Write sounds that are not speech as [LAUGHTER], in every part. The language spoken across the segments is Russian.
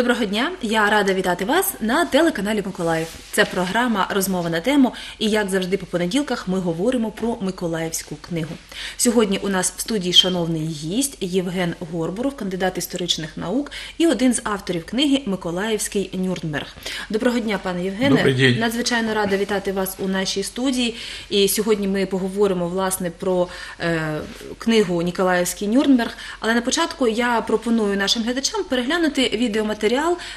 Доброго дня! Я рада вітати вас на телеканалі Миколаїв. Це програма Розмова на тему. І як завжди, по понеділках ми говоримо про Миколаївську книгу. Сьогодні у нас в студії шановний гість Євген Горбуров, кандидат історичних наук і один з авторів книги Миколаївський Нюрнберг. Доброго дня, пане Євгене. Добрий день. Надзвичайно рада вітати вас у нашій студії. І сьогодні ми поговоримо власне про е, книгу Ніколаївський Нюрнберг. Але на початку я пропоную нашим глядачам переглянути відеоматеріал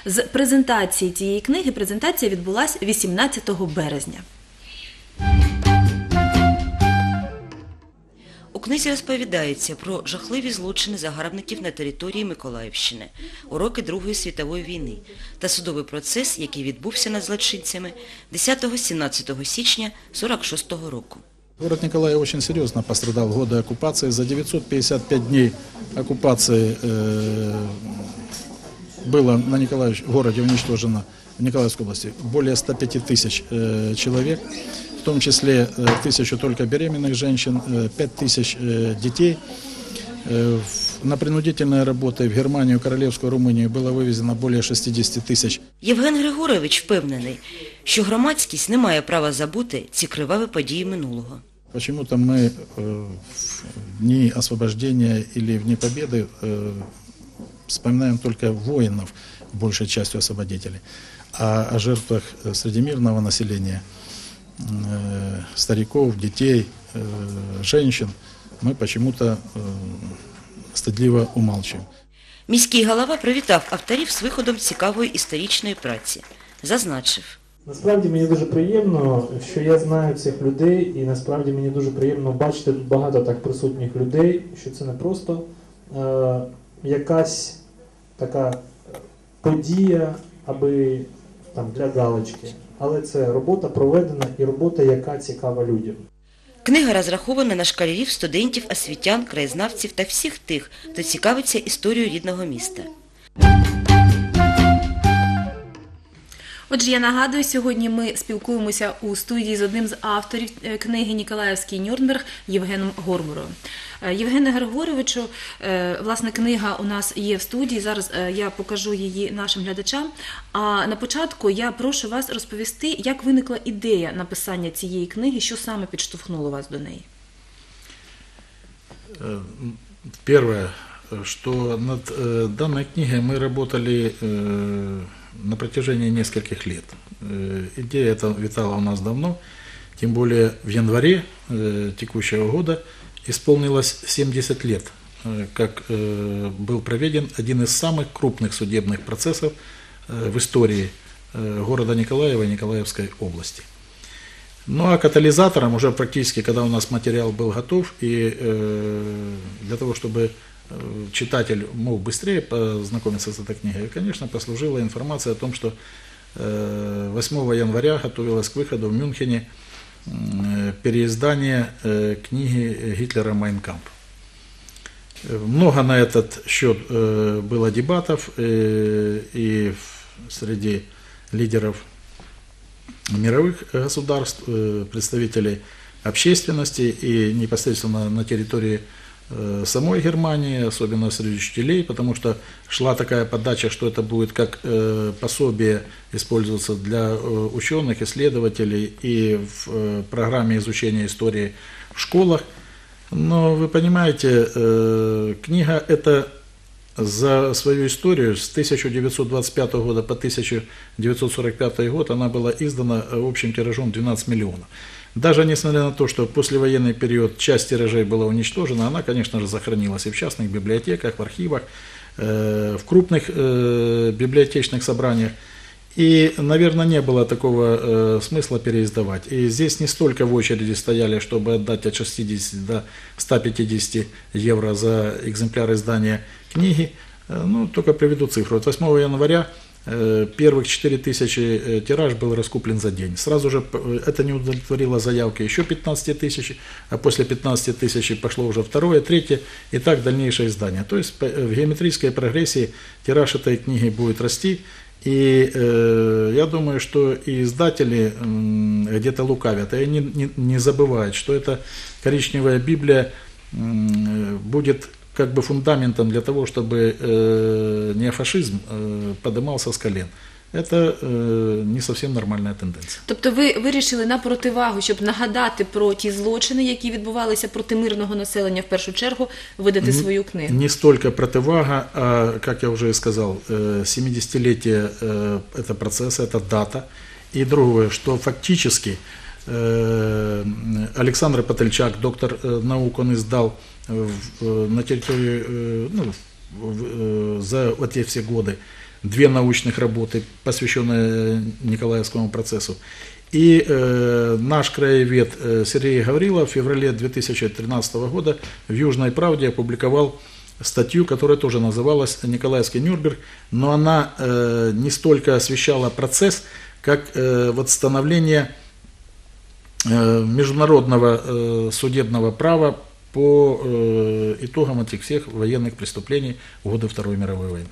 з презентації цієї книги. Презентація відбулася 18 березня. У книзі розповідається про жахливі злочини загарбників на території Миколаївщини у роки Другої світової війни та судовий процес, який відбувся над злочинцями 10-17 січня 46 року. Город Николаев очень серьезно пострадал в годы оккупации. За 955 дней оккупации э, было на Николаевич, в городе уничтожено в Николаевской области более 105 тысяч э, человек, в том числе э, тысячу только беременных женщин, э, 5 тысяч э, детей. Э, в- на принудительные работы в Германию, Королевскую Румынию было вывезено более 60 тысяч Євген Григорович впевнений, що громадськість не має права забути ці криваві події минулого. Почему-то мы э, в дни освобождения или в дни победы э, вспоминаем только воинов, большей частью освободителей, а о жертвах э, среди мирного населения, э, стариков, детей, э, женщин мы почему-то э, стыдливо умалчиваем. Міський голова привітав авторів з виходом цікавої історичної праці. Зазначив. Насправді мені дуже приємно, що я знаю цих людей, і насправді мені дуже приємно бачити тут багато так присутніх людей, що це не просто е, Якась така подія, аби там для галочки, але це робота проведена і робота, яка цікава людям. Книга розрахована на школярів, студентів, освітян, краєзнавців та всіх тих, хто цікавиться історією рідного міста. Отже, я нагадую, сьогодні ми спілкуємося у студії з одним з авторів е, книги Ніколаївський Нюрнберг Євгеном Горбуровим. Е, Євгене Григоровичу, е, власне, книга у нас є в студії. Зараз я покажу її нашим глядачам. А на початку я прошу вас розповісти, як виникла ідея написання цієї книги, що саме підштовхнуло вас до неї. Первое, э, что над э, данной книгой мы работали э, на протяжении нескольких лет. Э, идея эта витала у нас давно, тем более в январе текущего года исполнилось 70 лет, как был проведен один из самых крупных судебных процессов в истории города Николаева и Николаевской области. Ну а катализатором уже практически, когда у нас материал был готов, и э, для того, чтобы читатель мог быстрее познакомиться с этой книгой, конечно, послужила информация о том, что э, 8 января готовилось к выходу в Мюнхене э, переиздание э, книги Гитлера «Майнкамп». Э, Много на этот счет э, было дебатов э, и среди лидеров мировых государств, э, представителей общественности и непосредственно на территории э, самой Германии, особенно среди учителей, потому что шла такая подача, что это будет как э, пособие использоваться для э, ученых, исследователей и в э, программе изучения истории в школах. Но вы понимаете, э, книга это за свою историю с 1925 года по 1945 год она была издана э, общим тиражом 12 миллионов. Даже несмотря на то, что послевоенный период часть тиражей была уничтожена, она, конечно же, сохранилась и в частных библиотеках, в архивах, э, в крупных э, библиотечных собраниях. И, наверное, не было такого э, смысла переиздавать. И здесь не столько в очереди стояли, чтобы отдать от 60 до 150 евро за экземпляр издания книги. Э, ну, только приведу цифру. От 8 января первых 4000 э, тираж был раскуплен за день. Сразу же э, это не удовлетворило заявки еще 15 тысяч, а после 15 тысяч пошло уже второе, третье, и так дальнейшее издание. То есть в геометрической прогрессии тираж этой книги будет расти, и э, я думаю, что и издатели м, где-то лукавят, и они не, не забывают, что эта коричневая Библия м, будет как бы фундаментом для того, чтобы э, неофашизм э, поднимался с колен. Это э, не совсем нормальная тенденция. Тобто ви вирішили на противагу, щоб нагадати про ті злочини, які відбувалися проти мирного населення в першу чергу, видати Н- свою книгу. Не столько противага, а, как я уже и сказал, э, 70-летие э, это процесс, это дата. И другое, что фактически э, Александр Пательчак, доктор э, наук, он издал э, в- э, на территории, э, ну, э, за вот эти все годы две научных работы, посвященные Николаевскому процессу. И э, наш краевед э, Сергей Гаврилов в феврале 2013 года в «Южной правде» опубликовал статью, которая тоже называлась «Николаевский Нюрнберг», но она э, не столько освещала процесс, как э, вот становление э, международного э, судебного права по э, итогам этих всех военных преступлений в годы Второй мировой войны.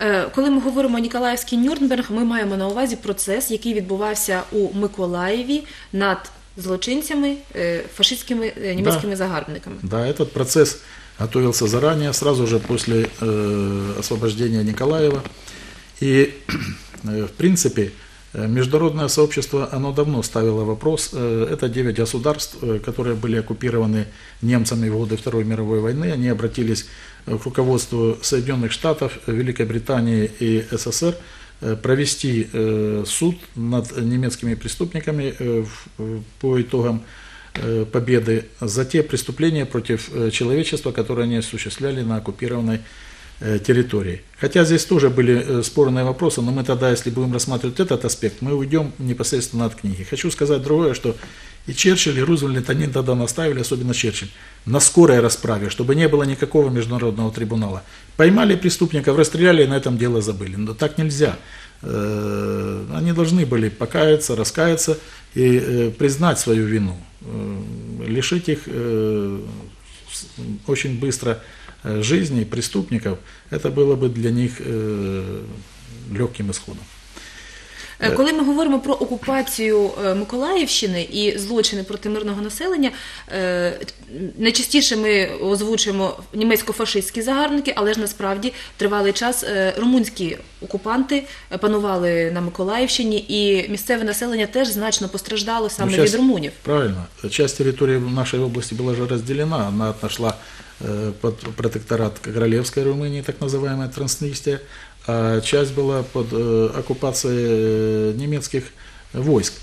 Е, Коли ми говоримо Ніколаївський Нюрнберг, ми маємо на увазі процес, який відбувався у Миколаєві над злочинцями, е, фашистськими е, німецькими загарбниками. Да, этот процесс готовился заранее, сразу же после э, освобождения Николаева. И, [CLEARS THROAT] э, в принципе, э, международное сообщество, оно давно ставило вопрос. э, Это 9 государств, э, которые были оккупированы немцами в годы Второй мировой войны. Они обратились э, к руководству Соединенных Штатов, Великой Британии и СССР э, провести э, суд над немецкими преступниками э, э, по итогам э, победы за те преступления против э, человечества, которые они осуществляли на оккупированной э, территории. Хотя здесь тоже были э, спорные вопросы, но мы тогда, если будем рассматривать этот аспект, мы уйдем непосредственно от книги. Хочу сказать другое, что и Черчилль, и Рузвельт, они тогда наставили, особенно Черчилль, на скорой расправе, чтобы не было никакого международного трибунала. Поймали преступников, расстреляли и на этом дело забыли. Но так нельзя. Э, Они должны были покаяться, раскаяться и э, признать свою вину, э, лишить их э, очень быстро э, жизни преступников, это было бы для них э, легким исходом. Е, Коли ми говоримо про окупацію е, Миколаївщини і злочини проти мирного населення, е, найчастіше ми озвучуємо німецько-фашистські загарбники, але ж насправді тривалий час е, румунські окупанти е, панували на Миколаївщині, і місцеве населення теж значно постраждало саме Ну, щас- від румунів. Правильно. Часть территории в нашей области была же разделена. Она отошла э, под протекторат Королевской Румынии, так называемая Транснистия, а часть была под э, оккупацией э, немецких войск.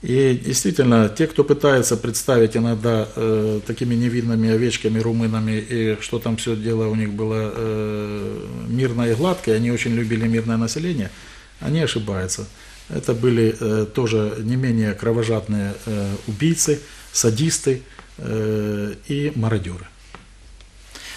И действительно, те, кто пытается представить иногда э, такими невинными овечками, румынами, и что там все дело у них было э, мирное и гладкое, они очень любили мирное население, они ошибаются. Это были э, тоже не менее кровожадные э, убийцы, садисты э, и мародеры.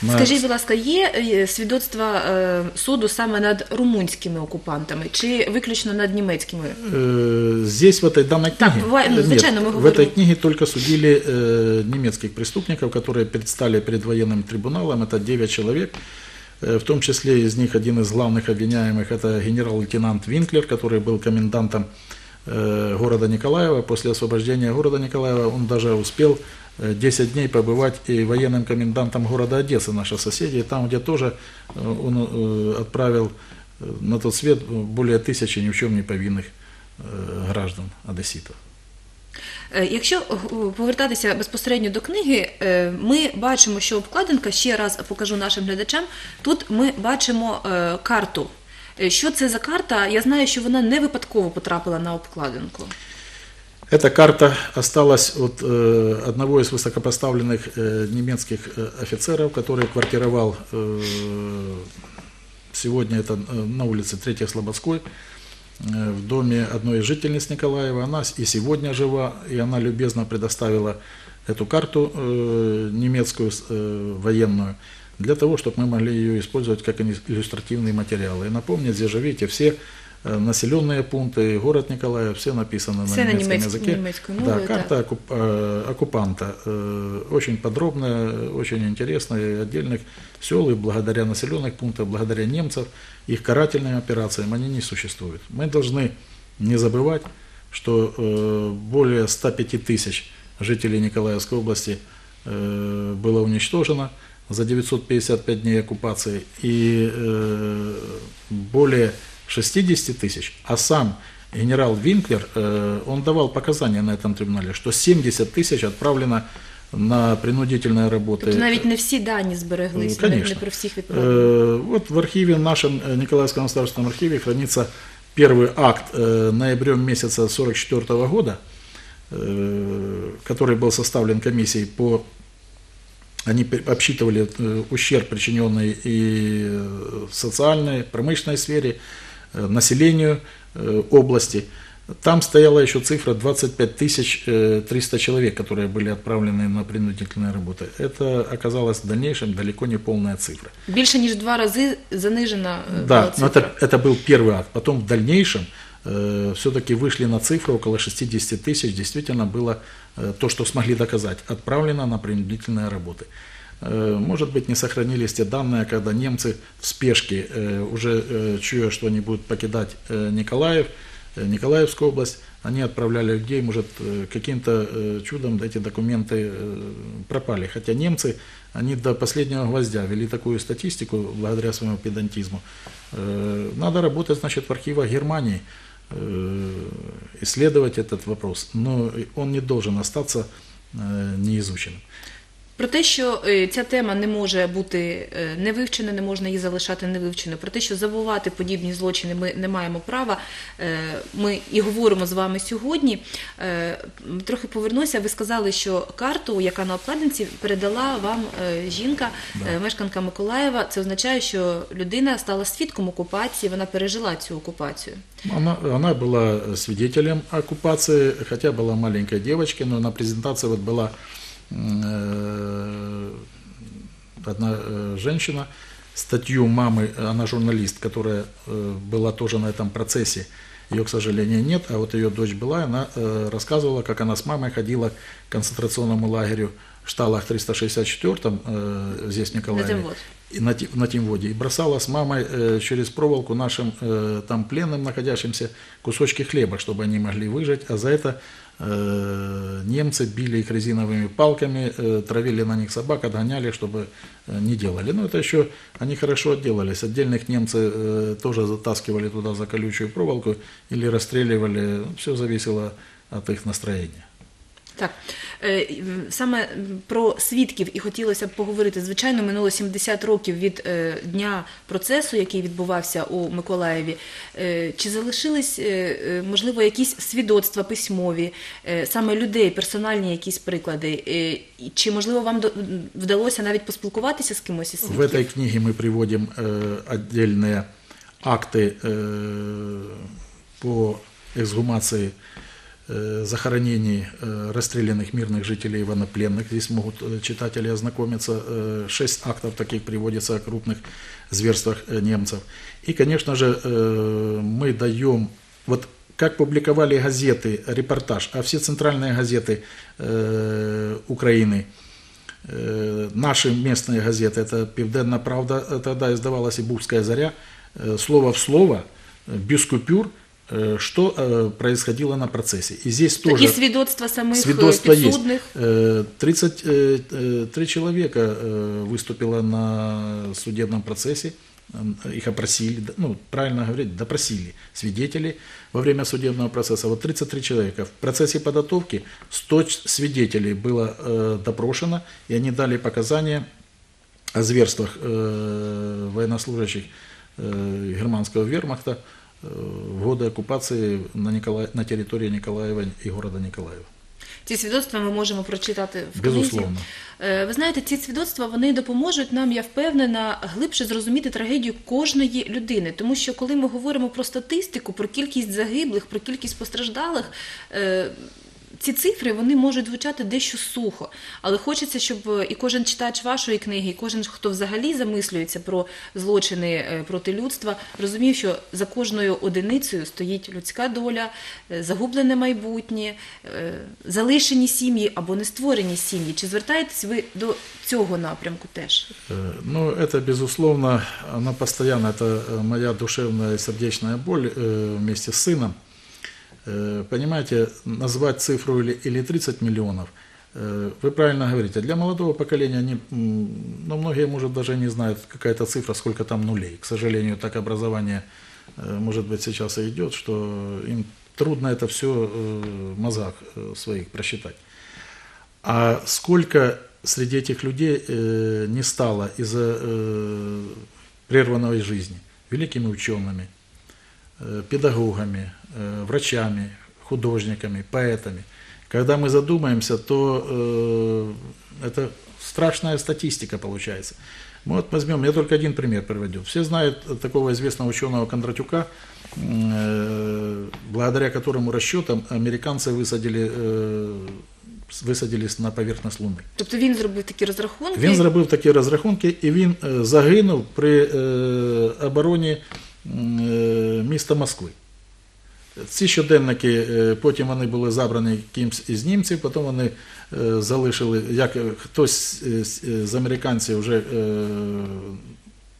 На- Скажіть, будь ласка, є е, свідоцтва е, суду саме над румунськими окупантами чи виключно над німецькими? Э, Здесь, в этой данной Так, книге, бывает, ну, э, звичайно, мы в говорим. этой книге только судили э, немецких преступников, которые предстали перед военным трибуналом, это 9 человек, Э, в том числе из них один из главных обвиняемых, это генерал-лейтенант Винклер, который был комендантом э, города Николаева. После освобождения города Николаева он даже успел э, 10 дней побывать и военным комендантом города Одессы, наши соседи, и там, где тоже э, он э, отправил э, на тот свет более тысячи ни в чем не повинных э, граждан одесситов. Е, Якщо е, повертатися безпосередньо до книги, е, ми бачимо, що обкладинка, ще раз покажу нашим глядачам, тут ми бачимо е, карту. Е, Що це за карта? Я знаю, що вона не випадково потрапила на обкладинку. Эта карта осталась от э, одного из высокопоставленных э, немецких э, офицеров, который квартировал э, сегодня это э, на улице Третьей Слободской, э, в доме одной из жительниц Николаева. Она и сегодня жива, и она любезно предоставила эту карту немецкую военную для того, чтобы мы могли ее использовать как иллю- иллюстративный материал. И напомню, здесь же видите все населенные пункты, город Николаев, все написано на Все на немецком немецк- языке. немецкой да, мове, карта оккуп- э, оккупанта очень подробная, очень интересная, отдельных сел, и благодаря населенных пунктах, благодаря немцев, их карательным операциям они не существуют. Мы должны не забывать, что э, более 105 тысяч жителей Николаевской области э, было уничтожено. за 955 дней оккупации и э, более 60 тысяч, а сам генерал Винклер, э, он давал показания на этом трибунале, что 70 тысяч отправлено на принудительные работы. Тобто навіть не всі дані збереглися, Ну, не, не конечно. про всіх відправили. Э, Вот в архиве, в нашем э, Николаевском государственном архиве хранится первый акт э, ноябрем месяца 44 года, э, который был составлен комиссией по... Они пе- обсчитывали э, ущерб, причиненный и э, в социальной, промышленной сфере, э, населению э, области. Там стояла еще цифра 25 тысяч э, 300 человек, которые были отправлены на принудительные работы. Это оказалось в дальнейшем далеко не полная цифра. Більше ніж два рази занижена Да, но цифра. это, это был первый акт. Потом в дальнейшем все-таки вышли на цифру около 60 тысяч. Действительно было э, то, что смогли доказать, отправлено на принудительные работы. Э, Может быть, не сохранились те данные, когда немцы в спешке, э, уже э, чуя, что они будут покидать Николаев, Николаевскую область, они отправляли людей, может, каким-то чудом эти документы пропали. Хотя немцы, они до последнего гвоздя вели такую статистику благодаря своему педантизму. Надо работать, значит, в архивах Германии, исследовать этот вопрос. Но он не должен остаться неизученным. Про те, що е, ця тема не може бути е, не вивчена, не можна її залишати невивченою. Про те, що забувати подібні злочини ми не маємо права. е, Ми і говоримо з вами сьогодні. Е, м, Трохи повернуся. Ви сказали, що карту, яка на обкладинці, передала вам е, жінка, е, мешканка Миколаєва. Це означає, що людина стала свідком окупації, вона пережила цю окупацію. Она, она была свидетелем оккупации, хотя была маленькой девочкой, но на презентации вот была э, Одна э, женщина, статью мамы, она журналист, которая э, была тоже на этом процессе, ее, к сожалению, нет, а вот ее дочь была, она э, рассказывала, как она с мамой ходила к концентрационному лагерю в Шталах 364, э, здесь в Николаеве, Тимвод. и на, на Тимводе, и бросала с мамой э, через проволоку нашим э, там пленным находящимся кусочки хлеба, чтобы они могли выжить, а за это э, немцы били их резиновыми палками, э, травили на них собак, отгоняли, чтобы э, не делали. Но это еще они хорошо отделались. Отдельных немцы э, тоже затаскивали туда за колючую проволоку или расстреливали. Все зависело от их настроения. Так, е, м, саме м, про свідків і хотілося б поговорити. Звичайно, минуло 70 років від е, дня процесу, який відбувався у Миколаєві. Е, Чи залишились, е, е, можливо, якісь свідоцтва письмові, е, саме людей, персональні якісь приклади? Е, і Чи, можливо, вам до- м, вдалося навіть поспілкуватися з кимось із В свідків? этой книге мы приводим э, отдельные акты э, по эксгумации э, захоронений э, расстрелянных мирных жителей и военнопленных. Здесь могут э, читатели ознакомиться. Э, Шесть актов таких приводится о крупных зверствах э, немцев. И, конечно же, э, мы даем... Вот как публиковали газеты, репортаж, а все центральные газеты э, Украины – Э, Наши местные газеты, это «Південна правда», э, тогда издавалась и «Бухская заря», э, слово в слово, э, без купюр, э, что э, происходило на процессе. И здесь тоже І свідоцтва самих е, свидетельства есть. підсудних? Э, 33 человека э, выступило на судебном процессе, э, их опросили, да, ну, правильно говорить, допросили свидетелей во время судебного процесса. Вот 33 человека. В процессе подготовки 100 ч- свидетелей было э, допрошено, и они дали показания о зверствах э, военнослужащих э, германского вермахта э, в годы оккупации на, Николай- на территории Николаева и города Николаева. Ці свідоцтва ми можемо прочитати в книзі. Безусловно. Е, Ви знаєте, ці свідоцтва вони допоможуть нам, я впевнена, глибше зрозуміти трагедію кожної людини. Тому що коли ми говоримо про статистику, про кількість загиблих, про кількість постраждалих е, Ці цифри вони можуть звучати дещо сухо, але хочеться, щоб е, і кожен читач вашої книги, і кожен, хто взагалі замислюється про злочини е, проти людства, розумів, що за кожною одиницею стоїть людська доля, е, загублене майбутнє, е, залишені сім'ї або не створені сім'ї. Чи звертаєтесь ви до цього напрямку теж? Э, Ну, это, безусловно, она постоянно, это э, моя душевная и сердечная боль э, вместе с сыном. Э, Понимаете, назвать цифру или, или 30 миллионов, Э, Вы правильно говорите, для молодого поколения, они, ну, многие, может, даже не знают какая-то цифра, сколько там нулей. К сожалению, так образование, э, может быть, сейчас и идет, что им трудно это все в мозгах своих просчитать. А сколько среди этих людей не стало из-за прерванной жизни великими учеными, педагогами, э, врачами, художниками, поэтами. Когда мы задумаемся, то э, это страшная статистика получается. Мы вот возьмем, я только один пример приведу. Все знают такого известного ученого Кондратюка, э, благодаря которому расчетам американцы высадили, э, висадились на поверхність Луни. Тобто він зробив такі розрахунки. Він зробив такі розрахунки, і він е, загинув при е, обороні м, е, Міста Москви. Ці щоденники, е, потім вони були забрані кимсь із німців, потім вони е, залишили, як е, хтось з- американців вже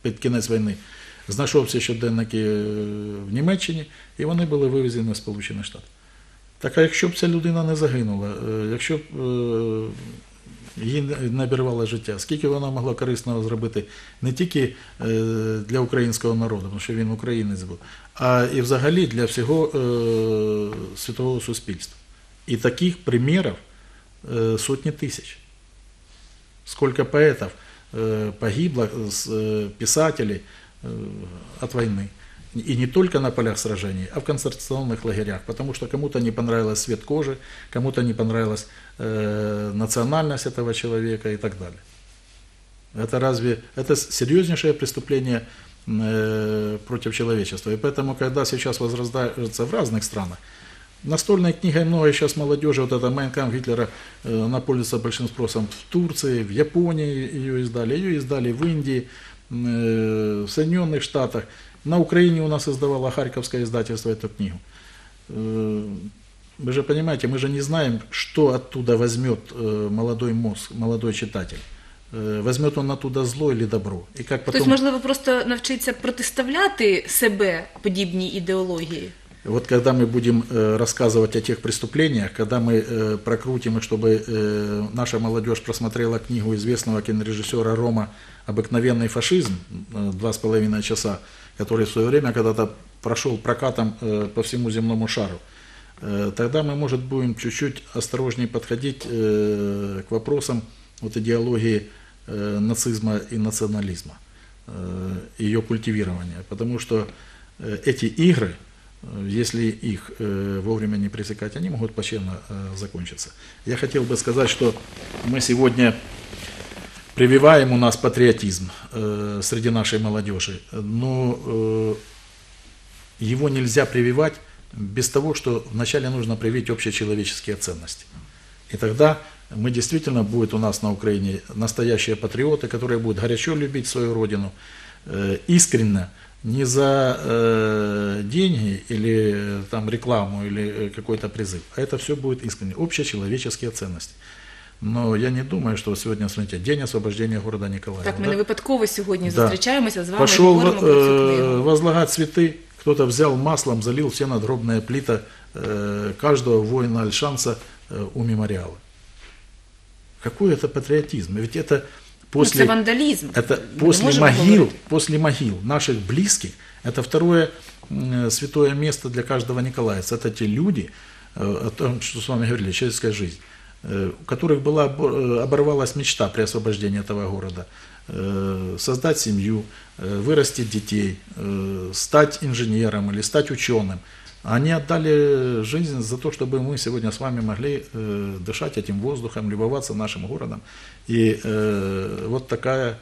під кінець війни знайшов ці щоденники в Німеччині, і вони були вивезені в Сполучені Штати. Так а якщо б ця людина не загинула, якщо б її не- не обірвало життя, скільки вона могла корисного зробити не тільки е, для українського народу, тому що він українець був, а і взагалі для всього е, світового суспільства. І таких примірів е, сотні тисяч. Сколько поэтов э, погибло, с, э, писателей э, от войны. И не только на полях сражений, а в концентрационных лагерях, потому что кому-то не понравилась цвет кожи, кому-то не понравилась э, национальность этого человека и так далее. Это разве это серьезнейшее преступление э, против человечества. И поэтому, когда сейчас возрождается в разных странах, Настольной книгой много сейчас молодежи, вот эта Майнкам Гитлера, э, она пользуется большим спросом в Турции, в Японии ее издали, ее издали в Индии, э, в Соединенных Штатах. На Украине у нас издавало Харьковское издательство эту книгу. Э, Вы же понимаете, мы же не знаем, что оттуда возьмет э, молодой мозг, молодой читатель. Э, Возьмет он оттуда зло или добро. И как потом... Хтось, можливо, просто навчиться протиставляти себе подібній ідеології. Вот когда мы будем э, рассказывать о тех преступлениях, когда мы э, прокрутим, и чтобы э, наша молодежь просмотрела книгу известного кинорежиссера Рома «Обыкновенный фашизм» э, два с половиной часа, который в свое время когда-то прошел прокатом э, по всему земному шару, э, тогда мы, может, будем чуть-чуть осторожнее подходить э, к вопросам вот идеологии э, нацизма и национализма, э, ее культивирования. Потому что э, эти игры, э, если их э, вовремя не пресекать, они могут плачевно э, закончиться. Я хотел бы сказать, что мы сегодня прививаем у нас патриотизм э, среди нашей молодежи, но э, его нельзя прививать без того, что вначале нужно привить общечеловеческие ценности. И тогда мы действительно будет у нас на Украине настоящие патриоты, которые будут горячо любить свою родину, э, искренне, не за э, деньги или э, там рекламу или э, какой-то призыв, а это все будет искренне, общечеловеческие ценности. Но я не думаю, что сегодня, смотрите, день освобождения города Николаева. Так, ми да? не випадково сьогодні Да. зустрічаємося з вами. і Пошел говоримо про цю э, книгу. возлагать цветы, кто-то взял маслом, залил все надгробные плиты э, каждого воина Альшанса э, у мемориала. Какой это патриотизм? Ведь это Ну, це после, вандалізм. это Ми не после можемо могил, говорити. после могил наших близких, это второе м, святое место для каждого николаевца. Это те люди, э, о том, что с вами говорили, человеческая жизнь, э, у которых была, э, оборвалась мечта при освобождении этого города. Э, Создать семью, э, вырастить детей, э, стать инженером или стать ученым. Они отдали жизнь за то, чтобы мы сегодня с вами могли э, дышать этим воздухом, любоваться нашим городом. И э, вот такая э,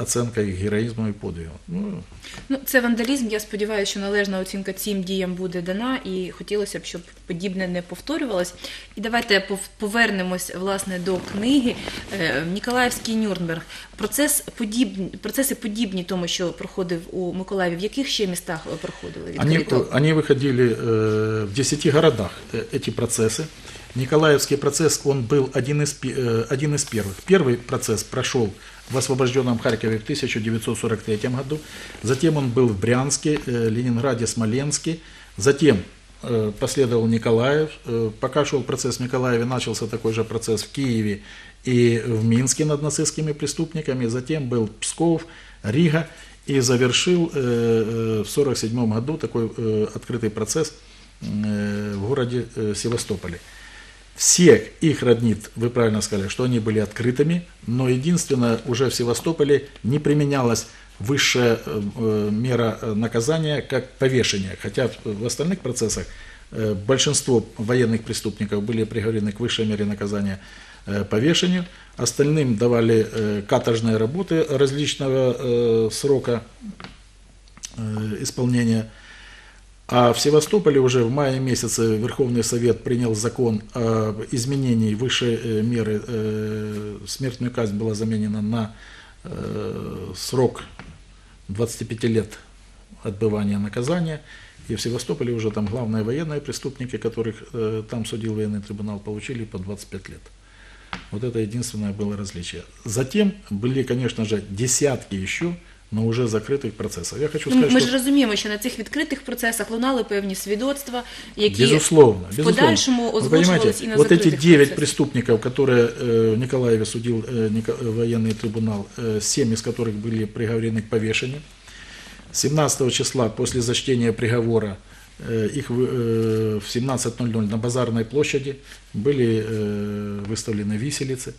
оценка их героизма и подвига. Ну, Ну, це вандалізм. Я сподіваюся, що належна оцінка цим діям буде дана, і хотілося б, щоб подібне не повторювалось. І давайте пов- повернемось власне до книги Е, Ніколаївський Нюрнберг. Процес подібні, процеси подібні тому, що проходив у Миколаєві. В яких ще містах ви проходили Они, відкрито? они выходили э, в 10 городах, э, эти процессы. Николаевский процесс, он был один из, пе- э, один из первых. Первый процесс прошел в освобожденном Харькове в 1943 году, затем он был в Брянске, э, Ленинграде, Смоленске, затем э, последовал Николаев. Э, Пока шел процесс в Николаеве, начался такой же процесс в Киеве и в Минске над нацистскими преступниками. Затем был Псков, Рига и завершил в 1947 году такой открытый процесс в городе Севастополе. Всех их роднит, вы правильно сказали, что они были открытыми, но единственное, уже в Севастополе не применялась высшая э, э, мера э, наказания, как повешение. Хотя в- остальных процессах большинство военных преступников были приговорены к высшей мере наказания повешению. Остальным давали каторжные работы различного срока исполнения. А в Севастополе уже в мае месяце Верховный Совет принял закон об изменении высшей э, меры. э, Смертную казнь была заменена на э, срок 25 лет отбывания наказания. И в Севастополе уже там главные военные преступники, которых там судил военный трибунал, получили по 25 лет. Вот это единственное было различие. Затем были, конечно же, десятки еще, но уже закрытых процессов. Я хочу Ну, сказать, ми что... ж розуміємо, що на цих відкритих процесах лунали певні свідоцтва, які Безусловно, в безусловно. подальшому Вы озвучувались понимаете, і на вот эти закритих 9 процесах. преступников, которые э, в Николаеве судил э, Ника- э, военный трибунал, э, 7 из которых были приговорены к повешению. 17 числа после зачтения приговора э, их вы- э, в 17.00 на базарной площади были э, выставлены виселицы.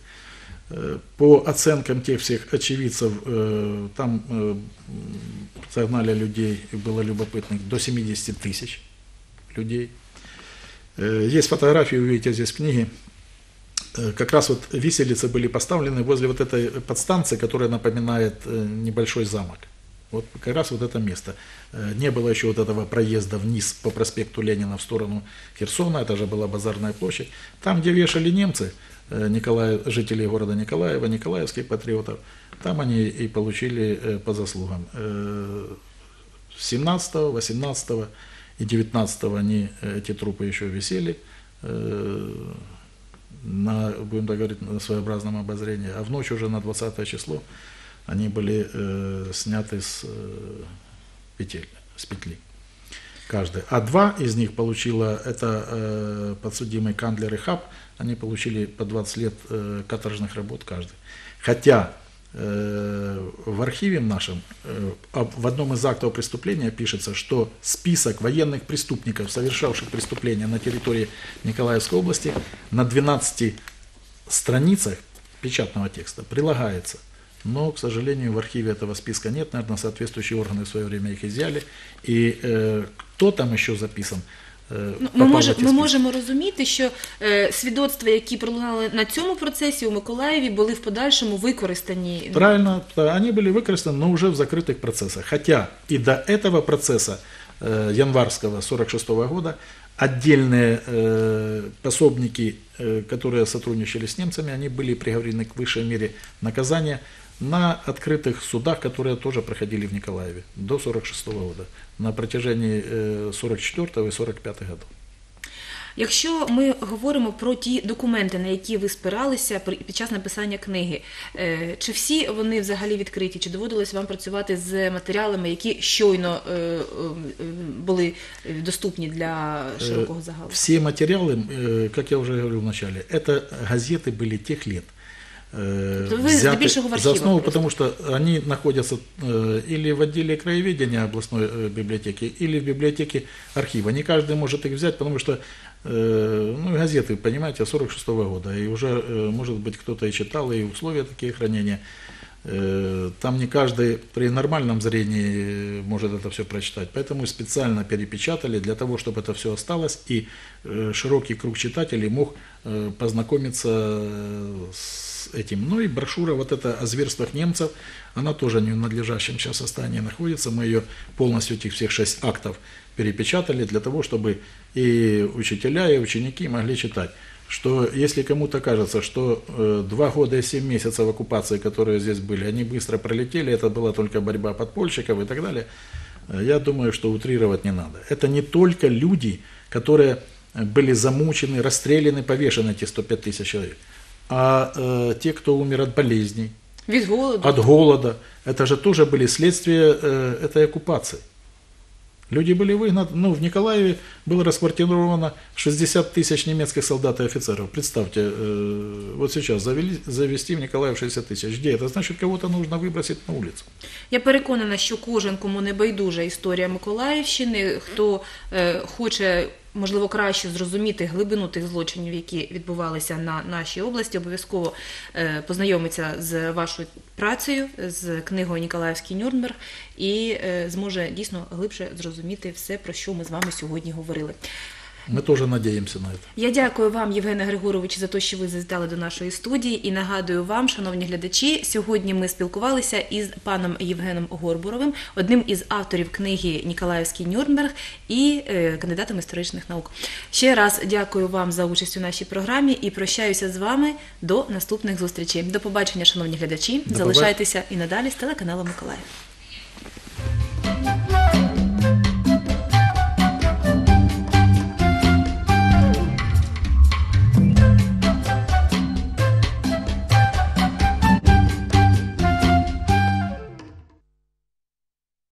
Э, По оценкам тех всех очевидцев, э, там э, м, загнали людей, было любопытных, до 70 тысяч людей. Э, Есть фотографии, вы видите здесь. Э, Как раз вот виселицы были поставлены возле вот этой подстанции, которая напоминает э, небольшой замок. Вот как раз вот это место. Э, Не было еще вот этого проезда вниз по проспекту Ленина в сторону Херсона, это же была базарная площадь. Там, где вешали немцы, э, Николаев, жителей города Николаева, николаевских патриотов, там они и получили э, по заслугам. Э, 17, 18 и 19 они, э, эти трупы еще висели э, на, будем так говорить, на своеобразном обозрении. А в ночь уже на 20 число они были э, сняты с э, петель, с петли. Каждый. А два из них получила, это э, подсудимый Кандлер и Хаб, они получили по 20 лет э, каторжных работ каждый. Хотя э, в архиве нашем э, в одном из актов преступления пишется, что список военных преступников, совершавших преступления на территории Николаевской области, на 12 страницах печатного текста прилагается Но, к сожалению, в архиве этого списка нет. Наверное, соответствующие органы в свое время их изъяли. И э, кто там еще записан? э, Ну, попал ми, в може, эти ми списки? можемо розуміти, що е, свідоцтва, які пролунали на цьому процесі у Миколаєві, були в подальшому використані. Правильно, да, они были выкористаны, но уже в закрытых процессах. Хотя и до этого процесса э, январского 46 года отдельные э, пособники, э, которые сотрудничали с немцами, они были приговорены к высшей мере наказания на открытых судах, которые тоже проходили в Николаеве до 46 года, на протяжении э, 44 и 45 годов. Якщо ми говоримо про ті документи, на які ви спиралися при- під час написання книги, е, чи всі вони взагалі відкриті, чи доводилось вам працювати з матеріалами, які щойно е, е, е, були доступні для широкого загалу? Все материалы, э, как я уже говорил в начале, это газеты были тех лет. Э, взяты за основу, просто. потому что они находятся э, или в отделе краеведения областной э, библиотеки, или в библиотеке архива. Не каждый может их взять, потому что ну, газеты, понимаете, 46 года, и уже, может быть, кто-то и читал, и условия такие хранения. Там не каждый при нормальном зрении может это все прочитать. Поэтому специально перепечатали для того, чтобы это все осталось, и широкий круг читателей мог познакомиться э, этим. Ну и брошюра вот эта о зверствах немцев, она тоже не в надлежащем сейчас состоянии находится. Мы ее полностью, этих всех шесть актов, перепечатали для того, чтобы и учителя, и ученики могли читать что если кому-то кажется, что э, два года и семь месяцев оккупации, которые здесь были, они быстро пролетели, это была только борьба подпольщиков и так далее, э, я думаю, что утрировать не надо. Это не только люди, которые были замучены, расстреляны, повешены, эти 105 тысяч человек, а э, те, кто умер от болезней, Від голоду? от голода, это же тоже были следствия э, этой оккупации. Люди были выгнаны, ну, в Николаеве было расквартировано 60 тысяч немецких солдат и офицеров. Представьте, э, вот сейчас завели, завести в Николаев 60 тысяч. Где? Это значит, кого-то нужно выбросить на улицу. Я переконана, що кожен, кому не байдужа історія Миколаївщини, хто е, хоче. Можливо, краще зрозуміти глибину тих злочинів, які відбувалися на нашій області, обов'язково е, познайомиться з вашою працею, з книгою Ніколаївський Нюрнберг і е, зможе дійсно глибше зрозуміти все, про що ми з вами сьогодні говорили. Мы тоже надеемся на это. Я дякую вам, Євгене Григорович, за те, що ви завітали до нашої студії. І нагадую вам, шановні глядачі, сьогодні ми спілкувалися із паном Євгеном Горбуровим, одним із авторів книги Ніколаївський Нюрнберг і е, кандидатом історичних наук. Ще раз дякую вам за участь у нашій програмі і прощаюся з вами до наступних зустрічей. До побачення, шановні глядачі. До Залишайтеся і надалі з телеканалом Миколаїв.